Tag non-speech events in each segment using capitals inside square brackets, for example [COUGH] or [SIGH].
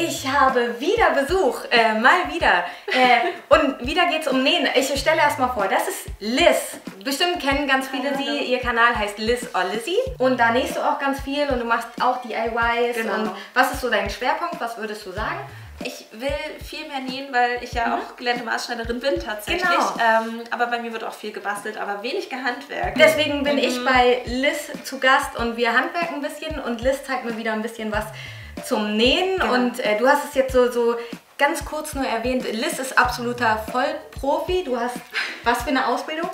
Ich habe wieder Besuch, äh, mal wieder. Äh, und wieder geht es um Nähen. Ich stelle erstmal vor, das ist Liz. Bestimmt kennen ganz viele Hallo. sie. Ihr Kanal heißt Liz or Lizzy. Und da nähst du auch ganz viel und du machst auch DIYs. Genau. Und was ist so dein Schwerpunkt? Was würdest du sagen? Ich will viel mehr nähen, weil ich ja auch gelernte Maßschneiderin bin tatsächlich. Genau. Ähm, aber bei mir wird auch viel gebastelt, aber wenig gehandwerkt. Deswegen bin Mhm. ich bei Liz zu Gast und wir handwerken ein bisschen und Liz zeigt mir wieder ein bisschen was zum Nähen Genau. und äh, du hast es jetzt so, so ganz kurz nur erwähnt. Liz ist absoluter Vollprofi. Du hast [LAUGHS] was für eine Ausbildung?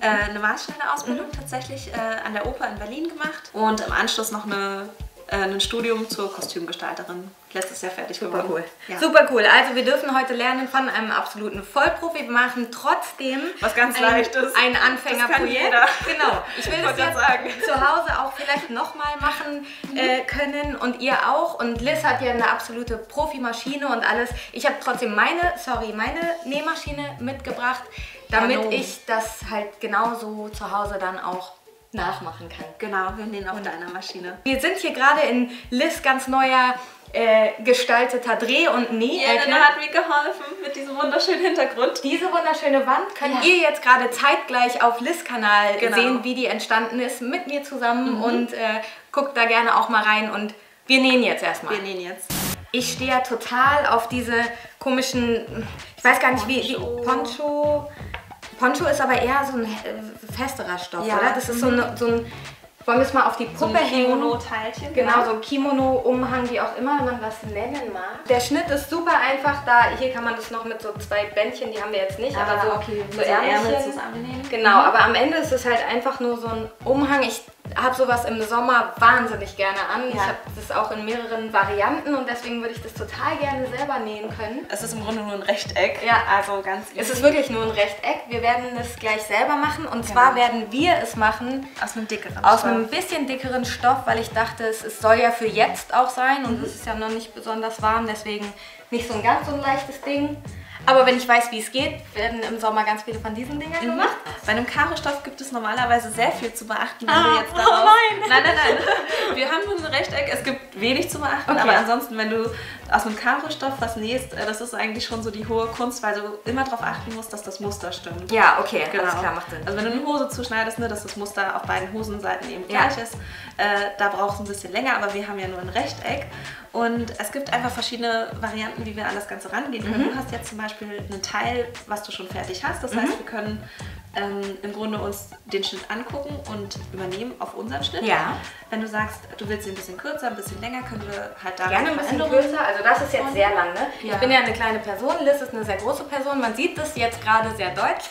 äh, eine Maßschneiderausbildung Mhm. tatsächlich äh, an der Oper in Berlin gemacht und im Anschluss noch eine, äh, ein Studium zur Kostümgestalterin. Letztes Jahr fertig Super geworden. cool. Ja. Super cool. Also wir dürfen heute lernen von einem absoluten Vollprofi. Wir machen trotzdem Was ganz ein, Leichtes. ein Anfängerprojekt. Genau. Ich will [LAUGHS] das jetzt sagen. zu Hause auch vielleicht nochmal machen äh, können und ihr auch. Und Liz hat ja eine absolute Profimaschine und alles. Ich habe trotzdem meine, sorry, meine Nähmaschine mitgebracht, damit Hallo. ich das halt genauso zu Hause dann auch nachmachen kann. Genau, wir nähen auf deiner Maschine. Wir sind hier gerade in Liz ganz neuer äh, gestalteter Dreh- und Nähecke. Elena hat mir geholfen mit diesem wunderschönen Hintergrund. Diese wunderschöne Wand könnt Ja. ihr jetzt gerade zeitgleich auf Liz-Kanal Genau. sehen, wie die entstanden ist, mit mir zusammen und äh, guckt da gerne auch mal rein und wir nähen jetzt erstmal. Wir nähen jetzt. Ich stehe ja total auf diese komischen, ich weiß gar nicht wie, wie Poncho. Poncho. Ist aber eher so ein äh, festerer Stoff, Ja. oder? Das ist so, eine, so ein, wollen wir es mal auf die So Puppe ein hängen? Kimono-Teilchen. Genau, so ein Kimono-Umhang, wie auch immer man das nennen mag. Der Schnitt ist super einfach da. Hier kann man das noch mit so zwei Bändchen, die haben wir jetzt nicht, aber so, Ah, okay, so so Ärmel Ärmelchen. zusammennähen. Genau, aber am Ende ist es halt einfach nur so ein Umhang. Ich habe sowas im Sommer wahnsinnig gerne an. Ich Ja. habe das auch in mehreren Varianten und deswegen würde ich das total gerne selber nähen können. Es ist im Grunde nur ein Rechteck. Ja. Also ganz Es easy. ist wirklich nur ein Rechteck. Wir werden das gleich selber machen und zwar Genau. werden wir es machen aus einem dickeren aus Stoff. einem bisschen dickeren Stoff, weil ich dachte, es, es soll ja für jetzt auch sein und es ist ja noch nicht besonders warm, deswegen nicht so ein ganz so ein leichtes Ding. Aber wenn ich weiß, wie es geht, werden im Sommer ganz viele von diesen Dingern Mhm. gemacht. Bei einem Karo-Stoff gibt es normalerweise sehr viel zu beachten, wenn Ah, du jetzt oh darauf... nein. nein, nein, nein. Wir haben nur ein Rechteck, es gibt wenig zu beachten, Okay. aber ansonsten, wenn du aus einem Karo-Stoff was nähst, äh, das ist eigentlich schon so die hohe Kunst, weil du immer darauf achten musst, dass das Muster stimmt. Ja, okay, Genau. alles klar, macht Sinn. Also wenn du eine Hose zuschneidest, ne, dass das Muster auf beiden Hosenseiten eben Ja. gleich ist, äh, da braucht es ein bisschen länger, aber wir haben ja nur ein Rechteck. Und es gibt einfach verschiedene Varianten, wie wir an das Ganze rangehen können. Mhm. Du hast jetzt zum Beispiel einen Teil, was du schon fertig hast. Das heißt, wir können ähm, im Grunde uns den Schnitt angucken und übernehmen auf unseren Schnitt. Ja. Wenn du sagst, du willst ihn ein bisschen kürzer, ein bisschen länger, können wir halt da Gerne ein bisschen größer, also das ist jetzt sehr lang, ne? Ja. Ich bin ja eine kleine Person, Liz ist eine sehr große Person, man sieht das jetzt gerade sehr deutlich. [LAUGHS]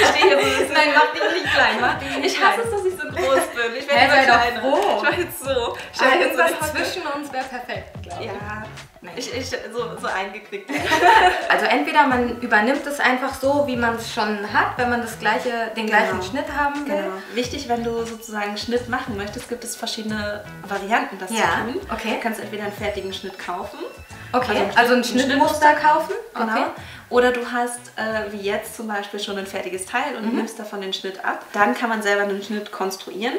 Ich stehe hier so Nein, mach dich nicht klein, mach dich nicht Ich hasse es, dass ich so groß bin. Ich werde immer kleiner. Ich war jetzt so. Ich so irgendwas zwischen uns wäre perfekt, glaube ich. Ja, ich, ich so, so eingeknickt. [LAUGHS] Also entweder man übernimmt es einfach so, wie man es schon hat, wenn man das gleiche, den gleichen Genau. Schnitt haben will. Genau. Wichtig, wenn du sozusagen einen Schnitt machen möchtest, gibt es verschiedene Varianten, das Ja, zu tun. okay. Du kannst entweder einen fertigen Schnitt kaufen. Okay, also ein Schnittmuster kaufen. Genau. Okay. Oder du hast, äh, wie jetzt zum Beispiel, schon ein fertiges Teil und Mhm. nimmst davon den Schnitt ab. Dann kann man selber einen Schnitt konstruieren.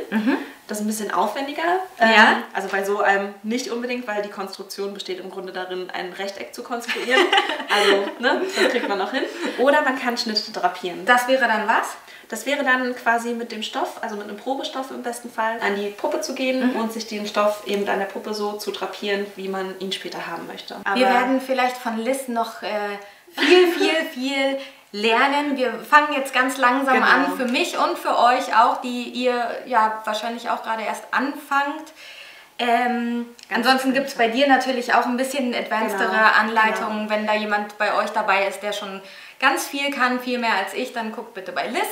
Das ist ein bisschen aufwendiger. Ja. Ähm, also bei so einem nicht unbedingt, weil die Konstruktion besteht im Grunde darin, ein Rechteck zu konstruieren. [LAUGHS] also, ne, das kriegt man noch hin. Oder man kann Schnitte drapieren. Das wäre dann was? Das wäre dann quasi mit dem Stoff, also mit einem Probestoff im besten Fall, an die Puppe zu gehen Mhm. und sich den Stoff eben an der Puppe so zu drapieren, wie man ihn später haben möchte. Wir Aber- werden vielleicht von Liz noch äh, viel, viel, viel lernen. Wir fangen jetzt ganz langsam Genau. an, für mich und für euch auch, die ihr ja wahrscheinlich auch gerade erst anfangt. Ähm, ansonsten gibt es bei dir natürlich auch ein bisschen advancedere Genau, Anleitungen. Wenn da jemand bei euch dabei ist, der schon ganz viel kann, viel mehr als ich, dann guckt bitte bei Liz.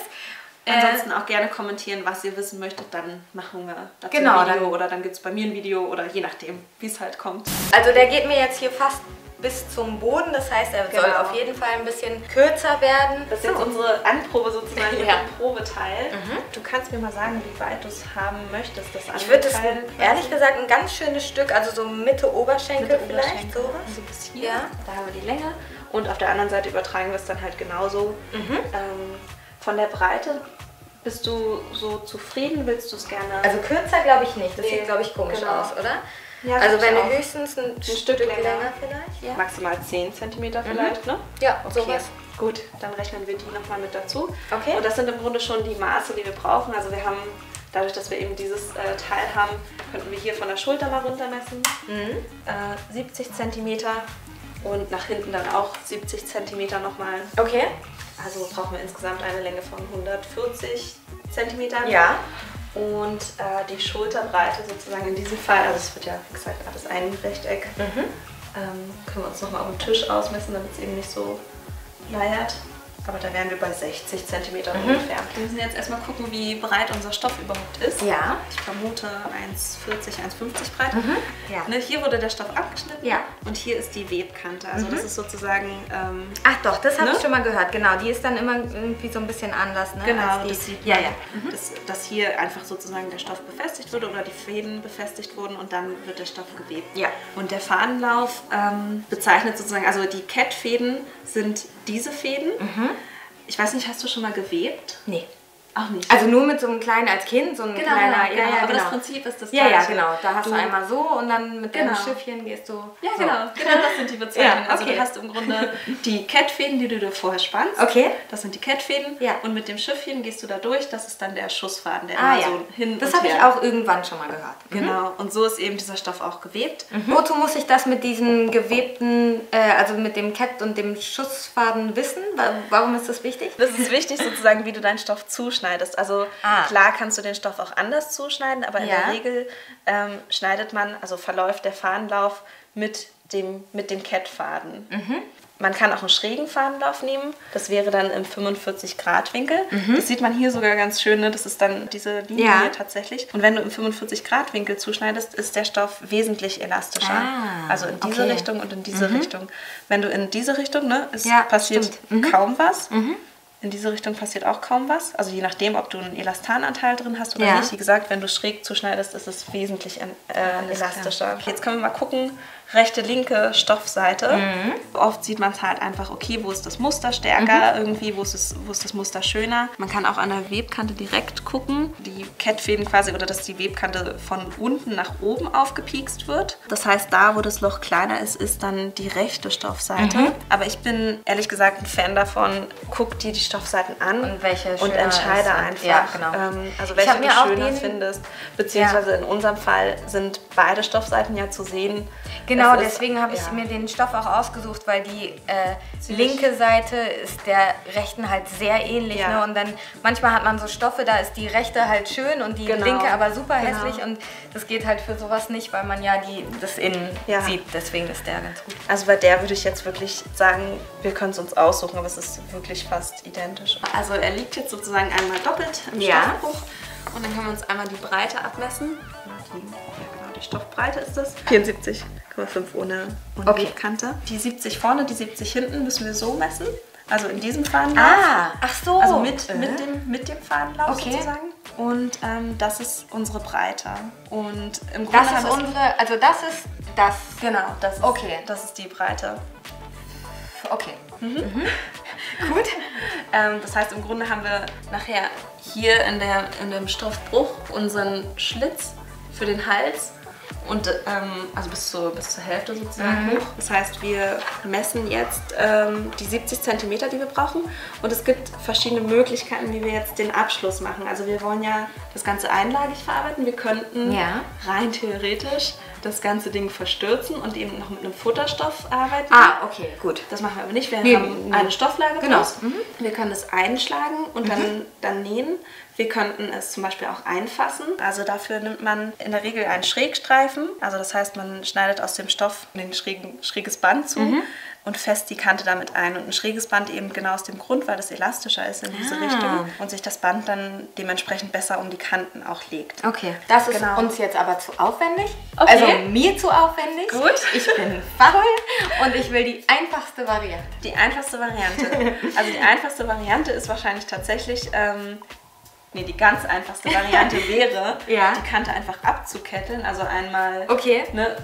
Äh, Ansonsten auch gerne kommentieren, was ihr wissen möchtet, dann machen wir dazu Genau, ein Video dann- oder dann gibt es bei mir ein Video oder je nachdem, wie es halt kommt. Also der geht mir jetzt hier fast bis zum Boden, das heißt, er soll Genau. auf jeden Fall ein bisschen kürzer werden. Das ist jetzt unsere Anprobe sozusagen [LAUGHS] Ja. Probeteil. Du kannst mir mal sagen, wie weit du es haben möchtest, das Ich würde es ehrlich gesagt ein ganz schönes Stück, also so Mitte Oberschenkel Mitte vielleicht, Oberschenkel, sowas. also bis hier. Ja. Da haben wir die Länge und auf der anderen Seite übertragen wir es dann halt genauso. Mhm. Ähm, von der Breite bist du so zufrieden? Willst du es gerne? Also kürzer glaube ich nicht, das Nee, sieht glaube ich komisch genau. aus, oder? Ja, also wenn du auch. höchstens ein, Stück Stück länger. länger, vielleicht. Ja, Maximal 10 cm vielleicht, ne? ja Okay, sowas. gut, dann rechnen wir die nochmal mit dazu. Okay. Und das sind im Grunde schon die Maße, die wir brauchen. Also wir haben, dadurch, dass wir eben dieses äh, Teil haben, könnten wir hier von der Schulter mal runter messen. Mhm. Äh, 70 cm und nach hinten dann auch 70 cm nochmal. Okay. Also brauchen wir insgesamt eine Länge von 140 cm. Ja. Und äh, die Schulterbreite sozusagen in diesem Fall, also es wird ja wie gesagt alles ein Rechteck, Mhm. ähm, können wir uns nochmal auf dem Tisch ausmessen, damit es eben nicht so leiert. Aber da wären wir bei 60 cm Mhm. ungefähr. Wir müssen jetzt erstmal gucken, wie breit unser Stoff überhaupt ist. Ja. Ich vermute 1,40, 1,50 breit. Ja. Ne, hier wurde der Stoff abgeschnitten Ja. und hier ist die Webkante. Also das ist sozusagen ähm, Ach doch, das habe Ne? ich schon mal gehört. Genau, die ist dann immer irgendwie so ein bisschen anders, ne? Genau, das sieht ja, ja. dass, dass hier einfach sozusagen der Stoff befestigt wurde oder die Fäden befestigt wurden und dann wird der Stoff gewebt. Ja. Und der Fadenlauf ähm, bezeichnet sozusagen, also die Kettfäden sind diese Fäden. Mhm. Ich weiß nicht, hast du schon mal gewebt? Nee. Auch nicht. Also nur mit so einem kleinen als Kind, so ein Genau, kleiner, genau, ja, ja, aber genau. das Prinzip ist das Ja, ja, gleiche. genau. Da hast du, Du- einmal so und dann mit deinem Genau. Schiffchen gehst du. ja, so. genau. Genau das sind die [LAUGHS] Bezeichnungen. Ja, Also okay. du hast im Grunde die Kettfäden, die du dir vorher spannst. Okay. Das sind die Kettfäden. Ja. Und mit dem Schiffchen gehst du da durch. Das ist dann der Schussfaden, der Ah immer ja. so hin das habe ich auch irgendwann schon mal gehört. Genau, und so ist eben dieser Stoff auch gewebt. Mhm. Wozu muss ich das mit diesen gewebten, äh, also mit dem Kett und dem Schussfaden wissen? Wa- Warum ist das wichtig? Das ist wichtig sozusagen, wie du deinen Stoff zuschneidest. Also Ah. klar kannst du den Stoff auch anders zuschneiden, aber in Ja. der Regel ähm, schneidet man, also verläuft der Fadenlauf mit dem, mit dem Kettfaden. Mhm. Man kann auch einen schrägen Fadenlauf nehmen. Das wäre dann im 45-Grad-Winkel. Das sieht man hier sogar ganz schön. Ne? Das ist dann diese Linie Mhm. Ja. hier tatsächlich. Und wenn du im 45-Grad-Winkel zuschneidest, ist der Stoff wesentlich elastischer. Ah, also in diese okay. Richtung und in diese Richtung. Wenn du in diese Richtung, ne, es Ja, passiert. Mhm. kaum was. In diese Richtung passiert auch kaum was. Also je nachdem, ob du einen Elastananteil drin hast oder Ja. nicht. Wie gesagt, wenn du schräg zuschneidest, ist es wesentlich äh, elastischer. Okay, jetzt können wir mal gucken. Rechte, linke Stoffseite. Mhm. Oft sieht man es halt einfach, okay, wo ist das Muster stärker Mhm. irgendwie, wo ist, es, wo ist das Muster schöner. Man kann auch an der Webkante direkt gucken. Die Kettfäden quasi oder dass die Webkante von unten nach oben aufgepiekst wird. Das heißt, da, wo das Loch kleiner ist, ist dann die rechte Stoffseite. Mhm. Aber ich bin ehrlich gesagt ein Fan davon, guck dir die Stoffseiten an Und und entscheide einfach, Ja, genau. ähm, also welche du schöner findest. Beziehungsweise in unserem Fall sind beide Stoffseiten ja zu sehen. Genau, Ist- deswegen habe ich ja. mir den Stoff auch ausgesucht, weil die äh, linke Seite ist der rechten halt sehr ähnlich. Ja. Ne? Und dann manchmal hat man so Stoffe, da ist die rechte halt schön und die Genau. linke aber super Genau. hässlich. Und das geht halt für sowas nicht, weil man ja die, das innen Ja. sieht. Deswegen ist der ganz gut. Also bei der würde ich jetzt wirklich sagen, wir können es uns aussuchen, aber es ist wirklich fast identisch. Also er liegt jetzt sozusagen einmal doppelt im Ja. Stoffbruch und dann können wir uns einmal die Breite abmessen. Genau, die Stoffbreite ist das. 74,5 ohne, ohne Okay. Webkante. Die 70 vorne, die 70 hinten müssen wir so messen. Also in diesem Fadenlauf. Ah, ach so. Also mit, Äh. mit, dem, mit dem Fadenlauf Okay. sozusagen. Und ähm, das ist unsere Breite. Und im Grunde Das haben ist unsere, also das ist das. Genau, das ist, Okay. das ist die Breite. Okay. [LAUGHS] Gut. Ähm, das heißt, im Grunde haben wir nachher hier in, der, in dem Stoffbruch unseren Schlitz für den Hals und ähm, also bis zur, bis zur Hälfte sozusagen hoch. Das heißt, wir messen jetzt ähm, die 70 cm, die wir brauchen und es gibt verschiedene Möglichkeiten, wie wir jetzt den Abschluss machen. Also wir wollen ja das Ganze einlagig verarbeiten. Wir könnten Ja. rein theoretisch das ganze Ding verstürzen und eben noch mit einem Futterstoff arbeiten. Ah, okay, gut. Das machen wir aber nicht. Wir Nee, haben nee. eine Stofflage Genau. draus. Wir können es einschlagen und dann, dann nähen. Wir könnten es zum Beispiel auch einfassen. Also dafür nimmt man in der Regel einen Schrägstreifen. Also das heißt, man schneidet aus dem Stoff ein schrägen, schräges Band zu Mhm. Und fässt die Kante damit ein. Und ein schräges Band eben genau aus dem Grund, weil es elastischer ist in diese Ah. Richtung und sich das Band dann dementsprechend besser um die Kanten auch legt. Okay, das ist Genau. uns jetzt aber zu aufwendig. Okay. Also mir zu aufwendig. Gut. Ich bin faul und ich will die einfachste Variante. Die einfachste Variante. Also die einfachste Variante ist wahrscheinlich tatsächlich, ähm, nee, die ganz einfachste Variante [LAUGHS] wäre, Ja. die Kante einfach abzuketteln. Also einmal Okay. ne,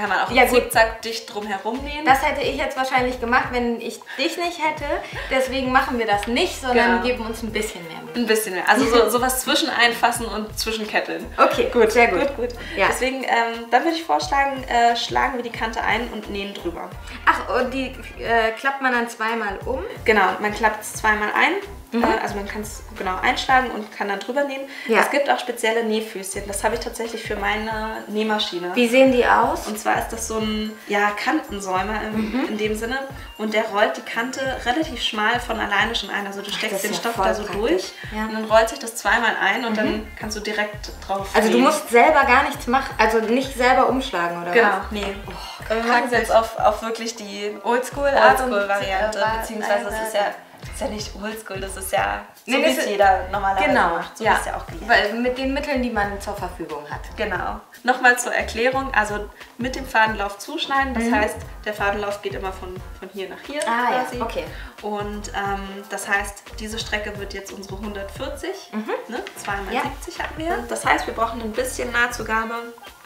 kann man auch Ja, zickzack dicht drum herum nähen. Das hätte ich jetzt wahrscheinlich gemacht, wenn ich dich nicht hätte. Deswegen machen wir das nicht, sondern Genau. geben uns ein bisschen mehr Mühe. ein bisschen mehr. Also so, [LAUGHS] sowas zwischen einfassen und zwischen Ketteln. Okay, gut, sehr gut. Gut, gut. Ja. Deswegen, ähm, dann würde ich vorschlagen, äh, schlagen wir die Kante ein und nähen drüber. Ach, und die äh, klappt man dann zweimal um? Genau, man klappt es zweimal ein. Äh, also man kann es genau einschlagen und kann dann drüber nähen. Ja. Es gibt auch spezielle Nähfüßchen. Das habe ich tatsächlich für meine Nähmaschine. Wie sehen die aus? Und zwar ist das so ein ja, Kantensäumer im, Mhm. in dem Sinne. Und der rollt die Kante relativ schmal von alleine schon ein. Also du steckst ist den ja Stoff da so praktisch. durch Ja. Mhm. und dann rollt sich das zweimal ein und dann kannst du direkt drauf Also du nähen. musst selber gar nichts machen, also nicht selber umschlagen, oder Genau, was? nee. Oh, wir packen es jetzt auf, auf wirklich die Oldschool-Art und- Oldschool-Variante, äh, beziehungsweise es ist ja, ist ja nicht Oldschool, das ist ja so, Nee, wie es ist- jeder normalerweise Genau, macht. So ja. es ja auch gelernt. Weil mit den Mitteln, die man zur Verfügung hat. Genau. Nochmal zur Erklärung, also mit dem Fadenlauf zuschneiden, das heißt, der Fadenlauf geht immer von, von hier nach hier Mhm. Ah, ja, quasi. okay. Und ähm, das heißt, diese Strecke wird jetzt unsere 140, ne? 2 mal Mhm. Ja. 70 hatten wir. Das heißt, wir brauchen ein bisschen Nahtzugabe.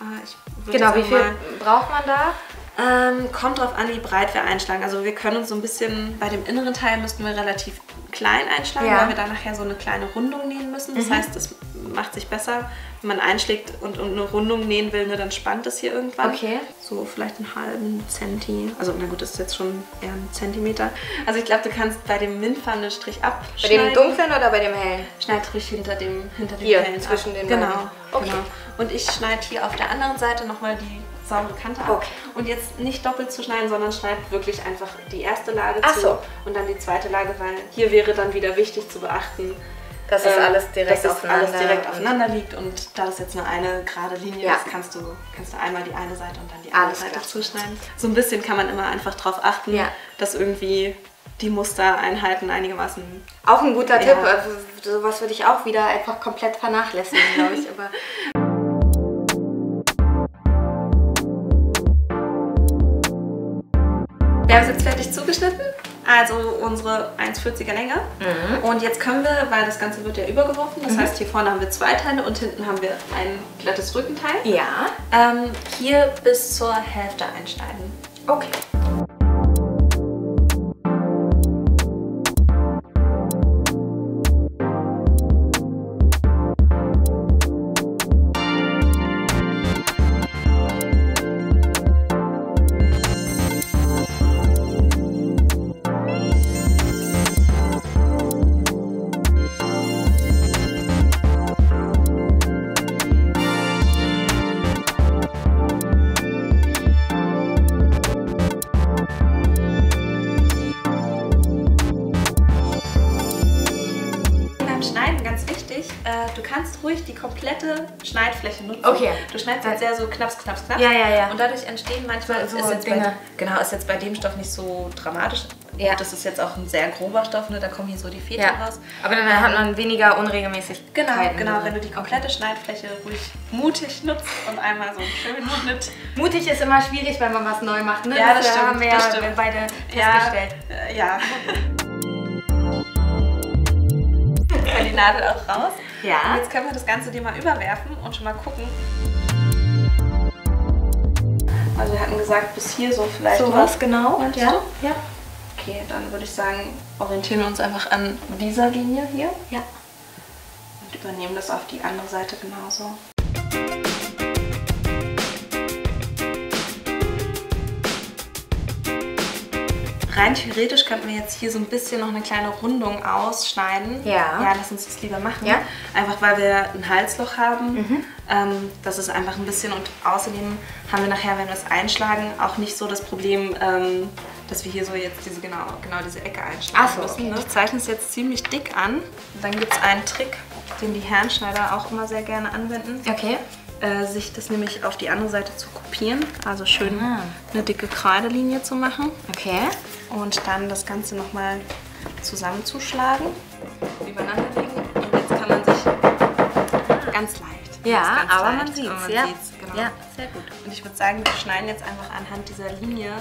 Äh, Genau, wie viel mal- braucht man da? ähm, kommt drauf an, wie breit wir einschlagen. Also wir können uns so ein bisschen, bei dem inneren Teil müssten wir relativ klein einschlagen, Ja. Mhm. weil wir dann nachher so eine kleine Rundung nähen müssen. Das heißt, es macht sich besser, wenn man einschlägt und, und eine Rundung nähen will, ne, dann spannt es hier irgendwann. Okay. So vielleicht einen halben Zenti. Also na gut, das ist jetzt schon eher ein Zentimeter. Also ich glaube, du kannst bei dem Windpfanne-Strich Bei abschneiden. dem dunklen oder bei dem hellen? Schneid ruhig hinter dem, hinter dem Hier, Hellen zwischen ab. den Genau. beiden. Okay. genau. Und ich schneide hier auf der anderen Seite nochmal die saubere Kante ab. Okay. Und jetzt nicht doppelt zu schneiden, sondern schneid wirklich einfach die erste Lage Ach zu so. und dann die zweite Lage, weil hier wäre dann wieder wichtig zu beachten, Das ist ähm, alles direkt dass es aufeinander. alles direkt aufeinander liegt und da das jetzt nur eine gerade Linie Ja. ist, kannst du, kannst du einmal die eine Seite und dann die andere Alles Seite klar. zuschneiden. So ein bisschen kann man immer einfach drauf achten, Ja. dass irgendwie die Mustereinheiten einigermaßen Auch ein guter Ja. Tipp. Also, sowas würde ich auch wieder einfach komplett vernachlässigen, glaube ich. Aber [LAUGHS] Wir haben es jetzt fertig zugeschnitten, also unsere 1,40er Länge. Und jetzt können wir, weil das Ganze wird ja übergeworfen, das heißt hier vorne haben wir zwei Teile und hinten haben wir ein glattes Rückenteil. ja. Ähm, hier bis zur Hälfte einschneiden. Okay. Wichtig, äh, du kannst ruhig die komplette Schneidfläche nutzen. Okay. Du schneidest jetzt sehr so knaps, knaps, knaps. Ja, ja, ja. Und dadurch entstehen manchmal, So- ist so jetzt bei, Dinge. genau, ist jetzt bei dem Stoff nicht so dramatisch. Ja. Das ist jetzt auch ein sehr grober Stoff, ne? da kommen hier so die Fäden Ja. raus. Aber dann hat man weniger Unregelmäßigkeiten. Genau, genau, drin. wenn du die komplette Schneidfläche ruhig mutig nutzt und einmal so einen schönen Schnitt. Mutig ist immer schwierig, wenn man was neu macht. Ne? Ja, das äh, stimmt, haben wir das ja beide Ja, festgestellt. äh, ja. Kann [LAUGHS] die Nadel auch raus. Ja. Und jetzt können wir das Ganze dir mal überwerfen und schon mal gucken. Also wir hatten gesagt, bis hier so vielleicht So was genau. Meinst ja. du? Ja. Okay, dann würde ich sagen, orientieren wir uns einfach an dieser Linie hier Ja. und übernehmen das auf die andere Seite genauso. Rein theoretisch könnten wir jetzt hier so ein bisschen noch eine kleine Rundung ausschneiden. Ja. Ja, lass uns das lieber machen. Ja. Einfach weil wir ein Halsloch haben. Ähm, das ist einfach ein bisschen und außerdem haben wir nachher, wenn wir es einschlagen, auch nicht so das Problem, ähm, dass wir hier so jetzt diese genau, genau diese Ecke einschlagen Ach so, müssen. okay. Ne? Ich zeichne es jetzt ziemlich dick an. Dann gibt es einen Trick, den die Herrenschneider auch immer sehr gerne anwenden. Okay. Äh, sich das nämlich auf die andere Seite zu kopieren. Also schön Ah. eine dicke Kreidelinie zu machen. Okay. Und dann das Ganze nochmal zusammenzuschlagen, übereinander legen. Und jetzt kann man sich ganz leicht. Ja, aber leicht, man sieht's, aber man ja. sieht's, genau. Ja, sehr gut. Und ich würde sagen, wir schneiden jetzt einfach anhand dieser Linie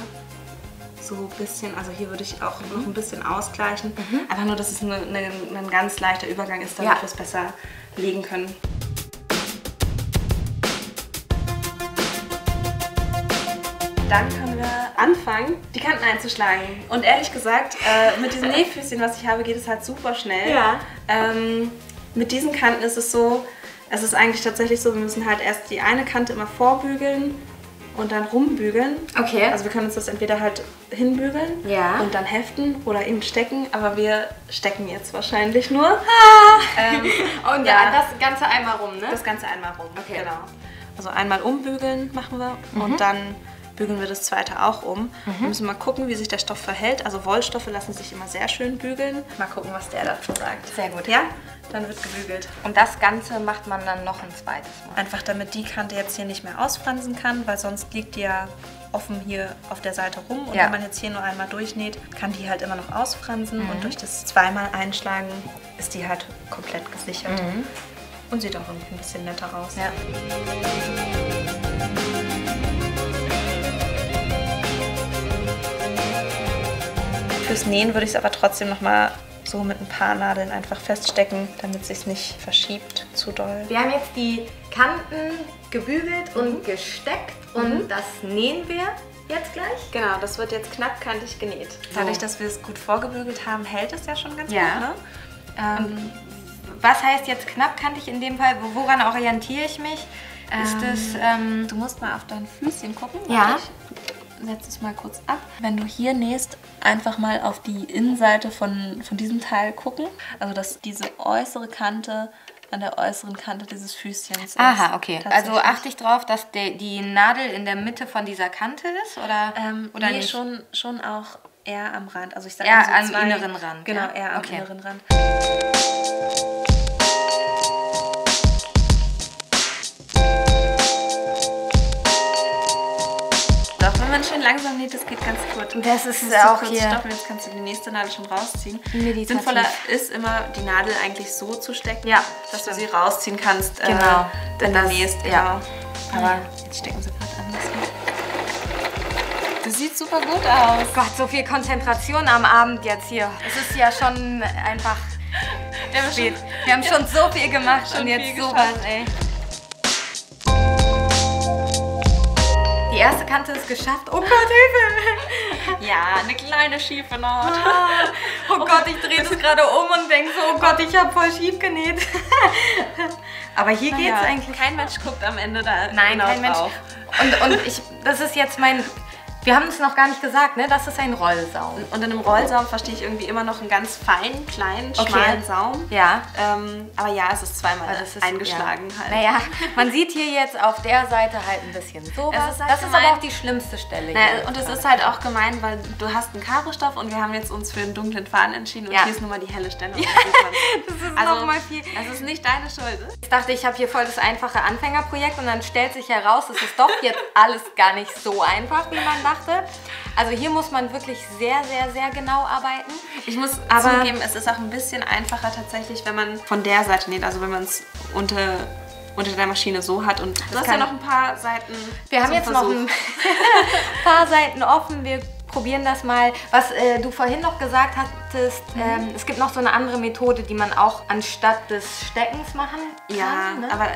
so ein bisschen, also hier würde ich auch Mhm. noch ein bisschen ausgleichen. Einfach nur, dass es eine, eine, ein ganz leichter Übergang ist, damit Ja. wir es besser legen können. dann können wir anfangen, die Kanten einzuschlagen. Und ehrlich gesagt, äh, mit diesem [LAUGHS] Nähfüßchen, was ich habe, geht es halt super schnell. Ja. Ähm, mit diesen Kanten ist es so, es ist eigentlich tatsächlich so, wir müssen halt erst die eine Kante immer vorbügeln und dann rumbügeln. Okay. Also wir können uns das entweder halt hinbügeln Ja. und dann heften oder eben stecken, aber wir stecken jetzt wahrscheinlich nur. Ähm, [LAUGHS] Und Ja. das Ganze einmal rum, ne? das Ganze einmal rum. Okay. Genau. Also einmal umbügeln machen wir Mhm. und dann bügeln wir das zweite auch um. Wir müssen mal gucken, wie sich der Stoff verhält. Also Wollstoffe lassen sich immer sehr schön bügeln. Mal gucken, was der dazu sagt. Sehr gut. Ja, dann wird gebügelt. Und das Ganze macht man dann noch ein zweites Mal. Einfach damit die Kante jetzt hier nicht mehr ausfransen kann, weil sonst liegt die ja offen hier auf der Seite rum. Und Ja. wenn man jetzt hier nur einmal durchnäht, kann die halt immer noch ausfransen. Und durch das zweimal Einschlagen ist die halt komplett gesichert. Und sieht auch irgendwie ein bisschen netter aus. Ja. Fürs Nähen würde ich es aber trotzdem noch mal so mit ein paar Nadeln einfach feststecken, damit es sich nicht verschiebt zu doll. Wir haben jetzt die Kanten gebügelt und gesteckt und das nähen wir jetzt gleich. Genau, das wird jetzt knappkantig genäht. Dadurch, dass wir es gut vorgebügelt haben, hält es ja schon ganz Ja. gut. Ne? Ähm, Was heißt jetzt knappkantig in dem Fall? Woran orientiere ich mich? Ist es ähm, Du musst mal auf dein Füßchen gucken. Ja. Ich setze es mal kurz ab. Wenn du hier nähst, einfach mal auf die Innenseite von, von diesem Teil gucken. Also, dass diese äußere Kante an der äußeren Kante dieses Füßchens ist. Aha, okay. Also achte ich drauf, dass der, die Nadel in der Mitte von dieser Kante ist oder, Ähm, oder nee, nicht? schon, schon auch eher am Rand. Also ich sag Eher mal so am zwei, inneren Rand, Genau, ja? eher am Okay. inneren Rand. Man schön langsam näht, das geht ganz gut. Das ist auch kurz hier- stoppen, jetzt kannst du die nächste Nadel schon rausziehen. Meditativ. Sinnvoller ist immer, die Nadel eigentlich so zu stecken, Ja, dass du sie rausziehen kannst, Genau. äh, wenn du nähst. ja. Genau. Aber jetzt stecken sie gerade anders. Das sieht super gut aus. Gott, so viel Konzentration am Abend jetzt hier. Es ist ja schon einfach Wir haben spät. Wir haben schon so viel gemacht Schon und jetzt sowas, ey. Die erste Kante ist geschafft. Oh Gott, Hilfe! [LAUGHS] Ja, eine kleine schiefe Naht. [LAUGHS] Oh Gott, ich drehe das gerade um und denke so, oh Gott, ich habe voll schief genäht. [LAUGHS] Aber hier geht's ja, eigentlich. Kein Mensch guckt am Ende da Nein, genau kein Mensch. drauf. Und, und ich, das ist jetzt mein, wir haben es noch gar nicht gesagt, ne? Das ist ein Rollsaum. Und in einem Rollsaum verstehe ich irgendwie immer noch einen ganz feinen, kleinen, Okay. schmalen Saum. Ja. Ähm, aber ja, es ist zweimal Also es ist, eingeschlagen ja. halt. Naja, man sieht hier jetzt auf der Seite halt ein bisschen sowas. Ist halt das ist gemein. aber auch die schlimmste Stelle. Naja, und es ist halt auch gemein, weil du hast einen Karo-Stoff und wir haben jetzt uns für einen dunklen Faden entschieden und Ja. hier ist nun mal die helle Stelle. Und [LAUGHS] [LAUGHS] das ist also, noch mal viel. Es ist nicht deine Schuld. Ich dachte, ich habe hier voll das einfache Anfängerprojekt und dann stellt sich heraus, es ist doch jetzt [LAUGHS] alles gar nicht so einfach, wie man dachte. Also hier muss man wirklich sehr, sehr, sehr genau arbeiten. Ich muss Aber- zugeben, es ist auch ein bisschen einfacher tatsächlich, wenn man von der Seite näht, also wenn man es unter, unter der Maschine so hat. Und du hast ja noch ein paar Seiten. Wir haben jetzt noch Versuch. ein [LAUGHS] paar Seiten offen. Wir probieren das mal. Was äh, du vorhin noch gesagt hattest, Mhm. ähm, es gibt noch so eine andere Methode, die man auch anstatt des Steckens machen kann. Ja, ne? aber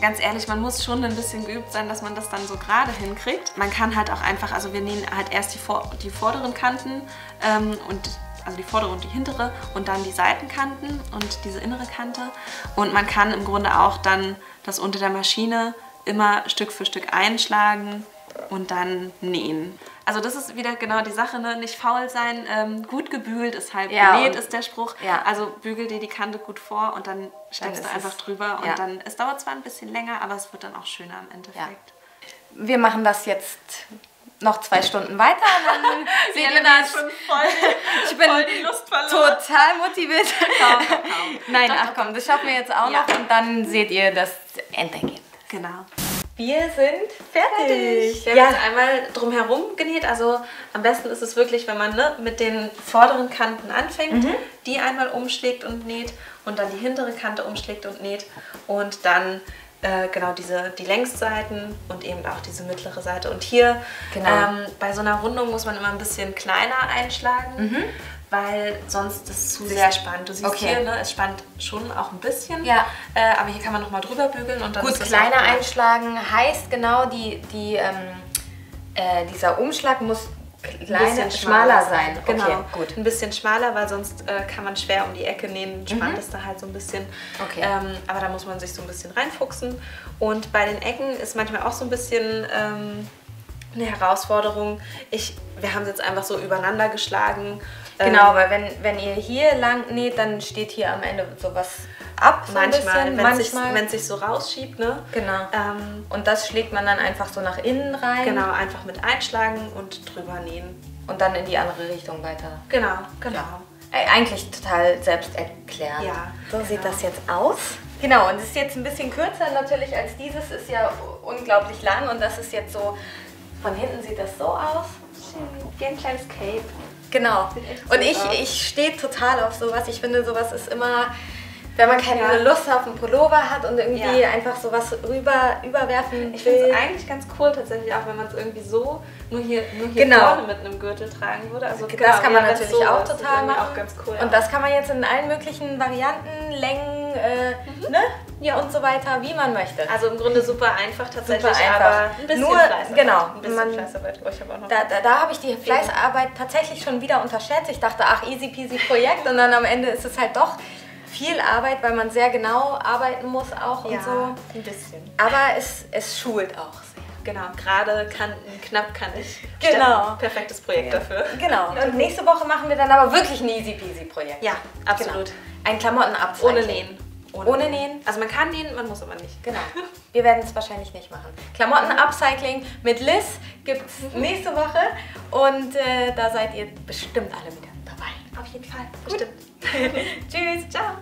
ganz ehrlich, man muss schon ein bisschen geübt sein, dass man das dann so gerade hinkriegt. Man kann halt auch einfach, also wir nähen halt erst die, die vorderen Kanten ähm, und also die vordere und die hintere und dann die Seitenkanten und diese innere Kante. Und man kann im Grunde auch dann das unter der Maschine immer Stück für Stück einschlagen und dann nähen. Also das ist wieder genau die Sache, ne? nicht faul sein, ähm, gut gebügelt ist halb Ja, genäht, ist der Spruch. Ja. Also bügel dir die Kante gut vor und dann steckst du einfach drüber und ja. dann, es dauert zwar ein bisschen länger, aber es wird dann auch schöner im Endeffekt. Wir machen das jetzt noch zwei Stunden weiter und dann [LAUGHS] seht ihr, wie es- voll, ich bin voll die Lust verloren. total motiviert. Kaum, kaum. Nein, Doch, ach komm, das schaffen wir jetzt auch noch und dann seht ihr das Endergebnis. Genau. Wir sind fertig. Wir haben jetzt einmal drumherum genäht. Also am besten ist es wirklich, wenn man ne, mit den vorderen Kanten anfängt, Mhm. die einmal umschlägt und näht und dann die hintere Kante umschlägt und näht und dann äh, genau diese die Längsseiten und eben auch diese mittlere Seite. Und hier Genau. ähm, bei so einer Rundung muss man immer ein bisschen kleiner einschlagen. Weil sonst ist es zu sehr spannend. Du siehst Okay. hier, ne, es spannt schon auch ein bisschen. Ja. Äh, aber hier kann man nochmal drüber bügeln und dann Gut, ist kleiner einschlagen heißt genau die, die, ähm, Äh, dieser Umschlag muss kleiner, schmaler sein. Genau, Okay, gut. Ein bisschen schmaler, weil sonst äh, kann man schwer um die Ecke nähen. Spannt es da halt so ein bisschen. Okay. Ähm, aber da muss man sich so ein bisschen reinfuchsen. Und bei den Ecken ist manchmal auch so ein bisschen ähm, eine Herausforderung. Ich, wir haben es jetzt einfach so übereinander geschlagen. Genau, Ähm, weil wenn, wenn ihr hier lang näht, dann steht hier am Ende sowas ab. So manchmal, wenn es sich, manchmal. wenn's sich so rausschiebt, ne? Genau. Ähm, Und das schlägt man dann einfach so nach innen rein. genau, einfach mit einschlagen und drüber nähen. Und dann in die andere Richtung weiter. Genau, genau. Ja. Eigentlich total selbsterklärend. Ja, So genau. sieht das jetzt aus. Genau, und es ist jetzt ein bisschen kürzer natürlich als dieses, ist ja unglaublich lang und das ist jetzt so, von hinten sieht das so aus. Schön, wie ein kleines Cape. Genau. Und ich, ich stehe total auf sowas. Ich finde, sowas ist immer, wenn man keine Ja. Lust auf einen Pullover hat und irgendwie Ja. einfach sowas rüber überwerfen Ich finde es eigentlich ganz cool tatsächlich, auch wenn man es irgendwie so nur hier, nur hier Genau. vorne mit einem Gürtel tragen würde. Also Das genau, kann man ja, natürlich so auch total machen. auch ganz cool. Und das kann man jetzt in allen möglichen Varianten, Längen, äh, ne? Ja. Und so weiter, wie man möchte. also im Grunde super einfach tatsächlich, Super einfach. aber ein bisschen Nur- Fleißarbeit. genau, Ein bisschen man- Fleißarbeit. Oh, ich auch noch Da, da, da habe ich die Fleißarbeit tatsächlich schon wieder unterschätzt. Ich dachte, ach, easy peasy Projekt. Und dann am Ende ist es halt doch viel Arbeit, weil man sehr genau arbeiten muss auch ja, und so. ein bisschen. Aber es, es schult auch sehr. Genau, gerade Kanten, knapp kann ich. [LAUGHS] Genau. Perfektes Projekt dafür. Genau. [LAUGHS] Und nächste Woche machen wir dann aber wirklich ein easy peasy Projekt. Ja, absolut. Genau. Ein Klamottenabzeichen. Ohne Nähen. Ohne Nähen. Also man kann nähen, man muss aber nicht. Genau. [LAUGHS] Wir werden es wahrscheinlich nicht machen. Klamotten-Upcycling mit Liz gibt es nächste Woche und äh, da seid ihr bestimmt alle wieder. Auf jeden Fall. Bestimmt. [LAUGHS] Tschüss. Ciao.